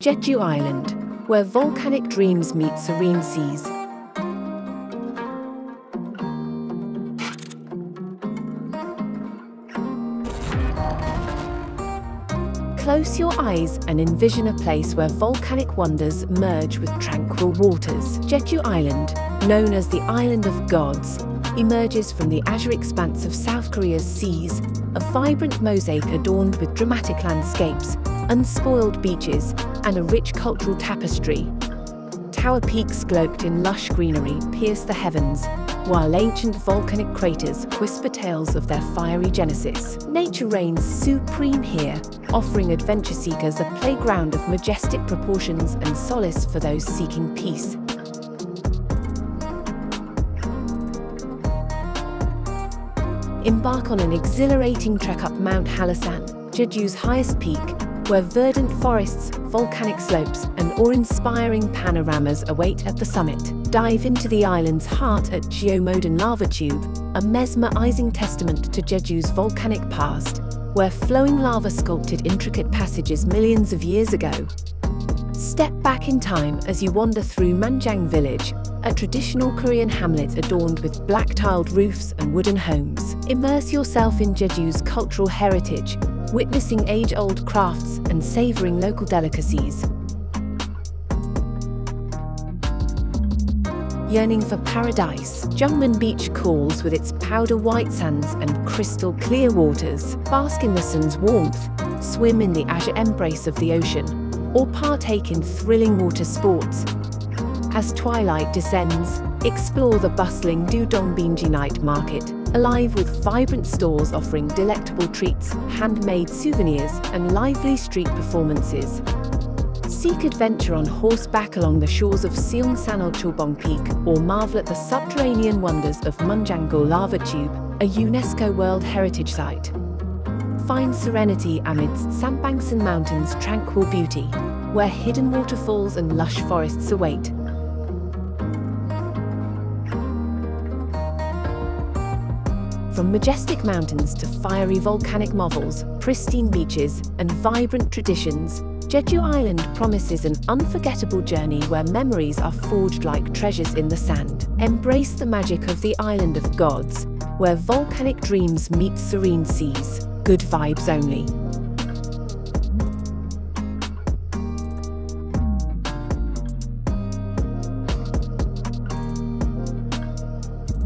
Jeju Island, where volcanic dreams meet serene seas. Close your eyes and envision a place where volcanic wonders merge with tranquil waters. Jeju Island, known as the Island of Gods, emerges from the azure expanse of South Korea's seas, a vibrant mosaic adorned with dramatic landscapes, unspoiled beaches, and a rich cultural tapestry. Tower peaks cloaked in lush greenery pierce the heavens, while ancient volcanic craters whisper tales of their fiery genesis. Nature reigns supreme here, offering adventure seekers a playground of majestic proportions and solace for those seeking peace. Embark on an exhilarating trek up Mount Hallasan, Jeju's highest peak, where verdant forests, volcanic slopes, and awe-inspiring panoramas await at the summit. Dive into the island's heart at Geomodan Lava Tube, a mesmerizing testament to Jeju's volcanic past, where flowing lava sculpted intricate passages millions of years ago. Step back in time as you wander through Manjang Village, a traditional Korean hamlet adorned with black-tiled roofs and wooden homes. Immerse yourself in Jeju's cultural heritage, witnessing age-old crafts and savoring local delicacies. Yearning for paradise, Jungmun Beach calls with its powder white sands and crystal clear waters. Bask in the sun's warmth, swim in the azure embrace of the ocean, or partake in thrilling water sports. As twilight descends, explore the bustling Dudongbinji night market, alive with vibrant stores offering delectable treats, handmade souvenirs, and lively street performances. Seek adventure on horseback along the shores of Seongsan Ilchulbong Peak or marvel at the subterranean wonders of Manjanggul Lava Tube, a UNESCO World Heritage Site. Find serenity amidst Sanbangsan Mountain's tranquil beauty, where hidden waterfalls and lush forests await. From majestic mountains to fiery volcanic marvels, pristine beaches, and vibrant traditions, Jeju Island promises an unforgettable journey where memories are forged like treasures in the sand. Embrace the magic of the Island of Gods, where volcanic dreams meet serene seas. Good vibes only.